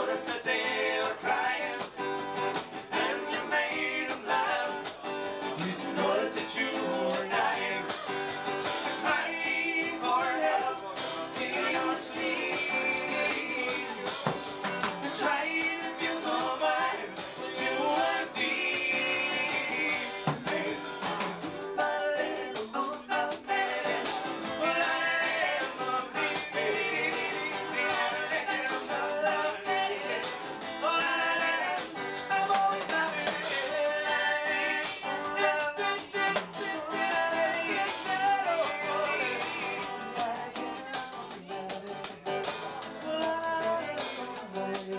corazón.